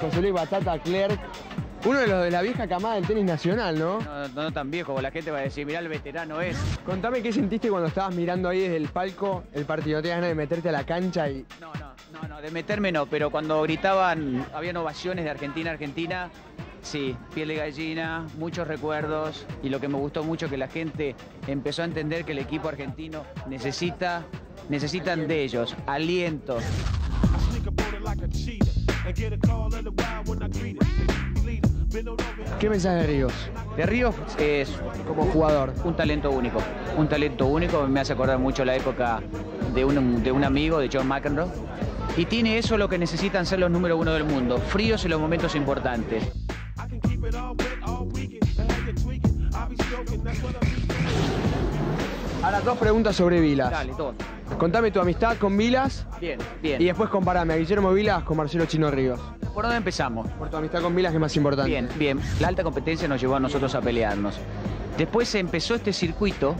José Luis Batata Clerc, uno de los de la vieja camada del tenis nacional, ¿no? No, no tan viejo, como la gente va a decir, mirá el veterano es. Contame qué sentiste cuando estabas mirando ahí desde el palco el partido. ¿Te ganas de meterte a la cancha y No, no, no, no, de meterme no, pero cuando gritaban, habían ovaciones de Argentina, Argentina, sí, piel de gallina, muchos recuerdos y lo que me gustó mucho que la gente empezó a entender que el equipo argentino necesita, necesitan de ellos, aliento. Qué mensaje de Ríos De Ríos es como jugador? un talento único, un talento único, me hace acordar mucho la época de un, de un amigo, de John McEnroe. Y tiene eso lo que necesitan ser los número uno del mundo, fríos en los momentos importantes. Ahora dos preguntas sobre Vilas. Dale, todo. Contame tu amistad con Vilas Bien, bien. y después comparame a Guillermo Vilas con Marcelo Chino Ríos. ¿Por dónde empezamos? Por tu amistad con Vilas que es más importante. Bien, bien. La alta competencia nos llevó a nosotros a pelearnos. Después empezó este circuito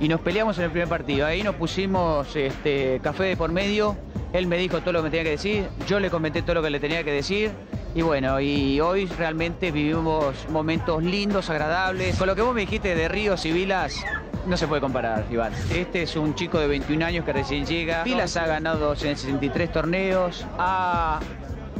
y nos peleamos en el primer partido. Ahí nos pusimos este, café de por medio. Él me dijo todo lo que me tenía que decir, yo le comenté todo lo que le tenía que decir. Y bueno, y hoy realmente vivimos momentos lindos, agradables. Con lo que vos me dijiste de Ríos y Vilas, no se puede comparar, Iván. Este es un chico de 21 años que recién llega. Vilas ha ganado 63 torneos, ha,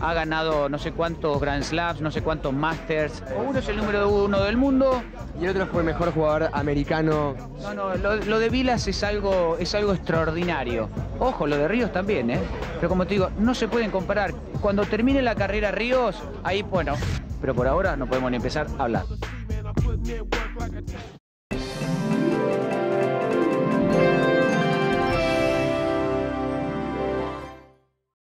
ha ganado no sé cuántos Grand Slams, no sé cuántos Masters. Uno es el número uno del mundo. Y el otro fue el mejor jugador americano. No, no, lo, lo de Vilas es algo, es algo extraordinario. Ojo, lo de Ríos también, ¿eh? Pero como te digo, no se pueden comparar. Cuando termine la carrera Ríos, ahí, bueno. Pero por ahora no podemos ni empezar a hablar.